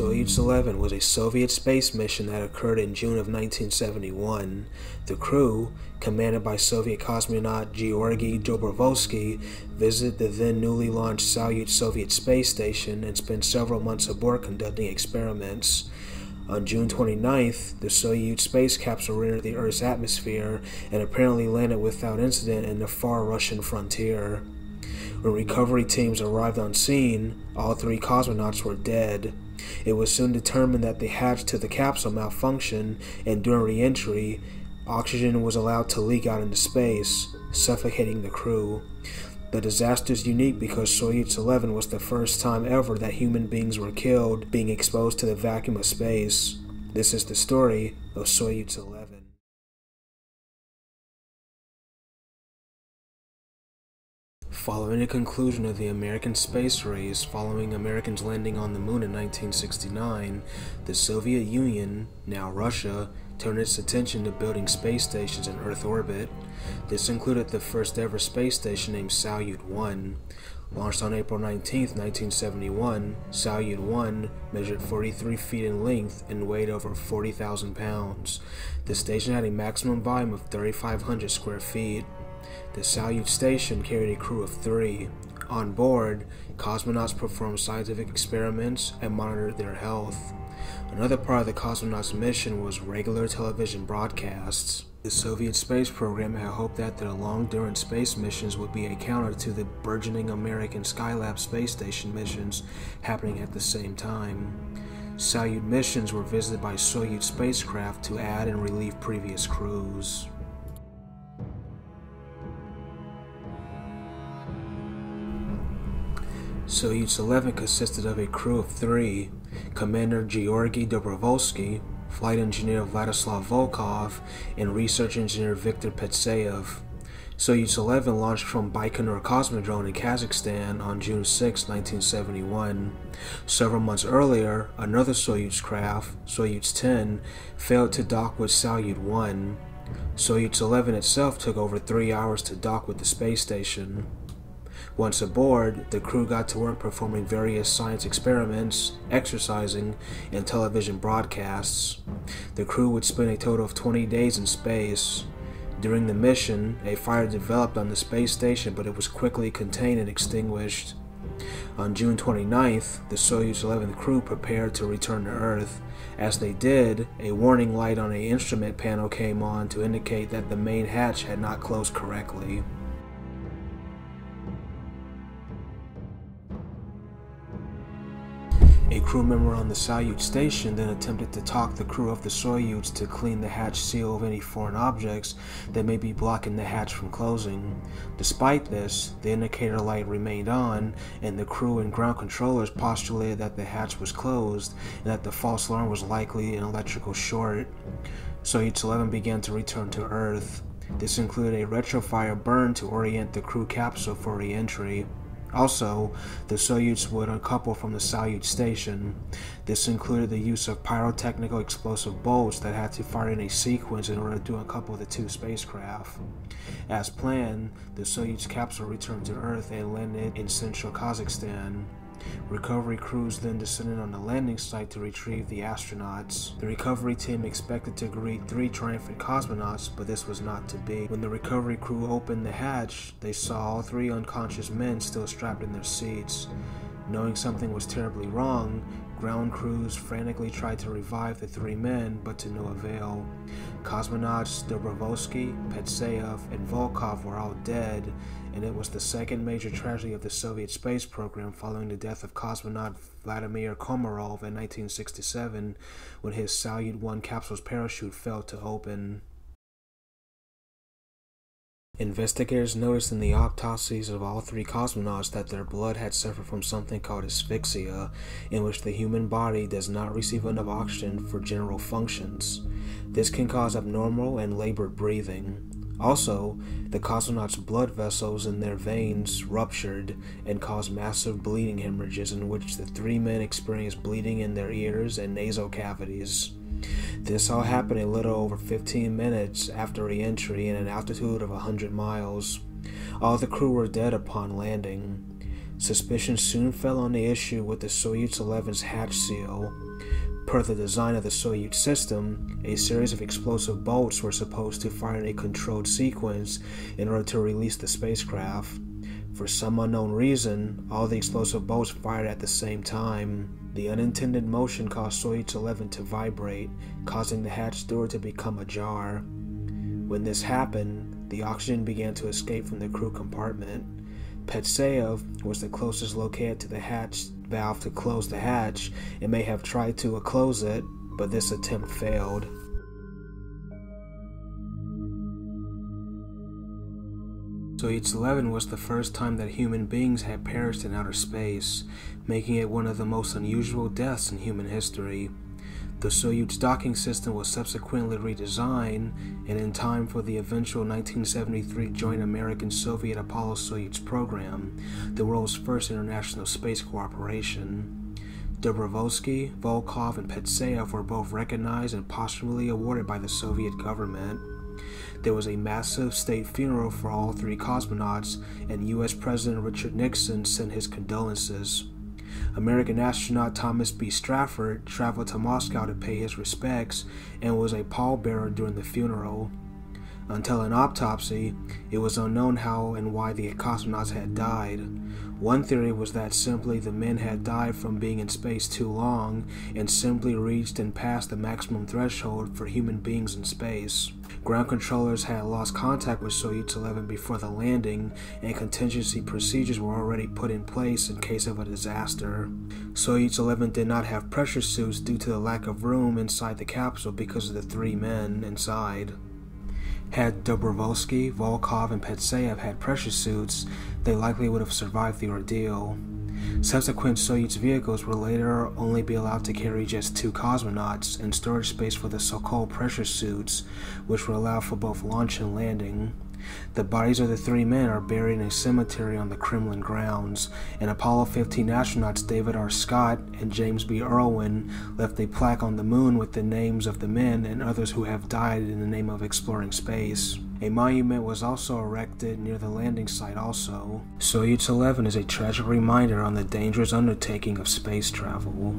Soyuz 11 was a Soviet space mission that occurred in June of 1971. The crew, commanded by Soviet cosmonaut Georgy Dobrovolsky, visited the then newly launched Salyut Soviet space station and spent several months aboard conducting experiments. On June 29th, the Soyuz space capsule entered the Earth's atmosphere and apparently landed without incident in the far Russian frontier. When recovery teams arrived on scene, all three cosmonauts were dead. It was soon determined that the hatch to the capsule malfunctioned, and during re entry, oxygen was allowed to leak out into space, suffocating the crew. The disaster is unique because Soyuz 11 was the first time ever that human beings were killed being exposed to the vacuum of space. This is the story of Soyuz 11. Following the conclusion of the American space race, following Americans landing on the moon in 1969, the Soviet Union, now Russia, turned its attention to building space stations in Earth orbit. This included the first ever space station named Salyut 1. Launched on April 19, 1971, Salyut 1 measured 43 feet in length and weighed over 40,000 pounds. The station had a maximum volume of 3,500 square feet. The Salyut station carried a crew of three. On board, cosmonauts performed scientific experiments and monitored their health. Another part of the cosmonauts' mission was regular television broadcasts. The Soviet space program had hoped that their long-endurance space missions would be a counter to the burgeoning American Skylab space station missions happening at the same time. Salyut missions were visited by Soyuz spacecraft to add and relieve previous crews. Soyuz 11 consisted of a crew of three Commander Georgy Dobrovolsky, Flight Engineer Vladislav Volkov, and Research Engineer Viktor Patsayev. Soyuz 11 launched from Baikonur Cosmodrome in Kazakhstan on June 6, 1971. Several months earlier, another Soyuz craft, Soyuz 10, failed to dock with Salyut 1. Soyuz 11 itself took over three hours to dock with the space station. Once aboard, the crew got to work performing various science experiments, exercising, and television broadcasts. The crew would spend a total of 20 days in space. During the mission, a fire developed on the space station, but it was quickly contained and extinguished. On June 29th, the Soyuz 11 crew prepared to return to Earth. As they did, a warning light on a instrument panel came on to indicate that the main hatch had not closed correctly. A crew member on the Salyut station then attempted to talk the crew of the Soyuz to clean the hatch seal of any foreign objects that may be blocking the hatch from closing. Despite this, the indicator light remained on, and the crew and ground controllers postulated that the hatch was closed and that the false alarm was likely an electrical short. Soyuz 11 began to return to Earth. This included a retrofire burn to orient the crew capsule for re-entry. Also, the Soyuz would uncouple from the Salyut station. This included the use of pyrotechnical explosive bolts that had to fire in a sequence in order to uncouple the two spacecraft. As planned, the Soyuz capsule returned to Earth and landed in central Kazakhstan. Recovery crews then descended on the landing site to retrieve the astronauts. The recovery team expected to greet three triumphant cosmonauts, but this was not to be. When the recovery crew opened the hatch, they saw all three unconscious men still strapped in their seats. Knowing something was terribly wrong, ground crews frantically tried to revive the three men, but to no avail. Cosmonauts Dobrovolsky, Patsayev, and Volkov were all dead, and it was the second major tragedy of the Soviet space program following the death of cosmonaut Vladimir Komarov in 1967 when his Salyut 1 capsule's parachute failed to open. Investigators noticed in the autopsies of all three cosmonauts that their blood had suffered from something called asphyxia, in which the human body does not receive enough oxygen for general functions. This can cause abnormal and labored breathing. Also, the cosmonauts' blood vessels in their veins ruptured and caused massive bleeding hemorrhages, in which the three men experienced bleeding in their ears and nasal cavities. This all happened a little over 15 minutes after re entry at an altitude of 100 miles. All the crew were dead upon landing. Suspicion soon fell on the issue with the Soyuz 11's hatch seal. Per the design of the Soyuz system, a series of explosive bolts were supposed to fire in a controlled sequence in order to release the spacecraft. For some unknown reason, all the explosive bolts fired at the same time. The unintended motion caused Soyuz 11 to vibrate, causing the hatch door to become ajar. When this happened, the oxygen began to escape from the crew compartment. Patsayev was the closest located to the hatch valve to close the hatch and may have tried to close it, but this attempt failed. Soyuz 11 was the first time that human beings had perished in outer space, making it one of the most unusual deaths in human history. The Soyuz docking system was subsequently redesigned, and in time for the eventual 1973 joint American Soviet Apollo Soyuz program, the world's first international space cooperation. Dobrovolsky, Volkov, and Patsayev were both recognized and posthumously awarded by the Soviet government. There was a massive state funeral for all three cosmonauts, and U.S. President Richard Nixon sent his condolences. American astronaut Thomas B. Stafford traveled to Moscow to pay his respects and was a pallbearer during the funeral. Until an autopsy, it was unknown how and why the cosmonauts had died. One theory was that simply the men had died from being in space too long and simply reached and passed the maximum threshold for human beings in space. Ground controllers had lost contact with Soyuz 11 before the landing, and contingency procedures were already put in place in case of a disaster. Soyuz 11 did not have pressure suits due to the lack of room inside the capsule because of the three men inside. Had Dobrovolsky, Volkov, and Patsayev had pressure suits, they likely would have survived the ordeal. Subsequent Soyuz vehicles will later only be allowed to carry just two cosmonauts and storage space for the Sokol pressure suits, which will allow for both launch and landing. The bodies of the three men are buried in a cemetery on the Kremlin grounds, and Apollo 15 astronauts David R. Scott and James B. Irwin left a plaque on the moon with the names of the men and others who have died in the name of exploring space. A monument was also erected near the landing site also. Soyuz 11 is a tragic reminder on the dangerous undertaking of space travel.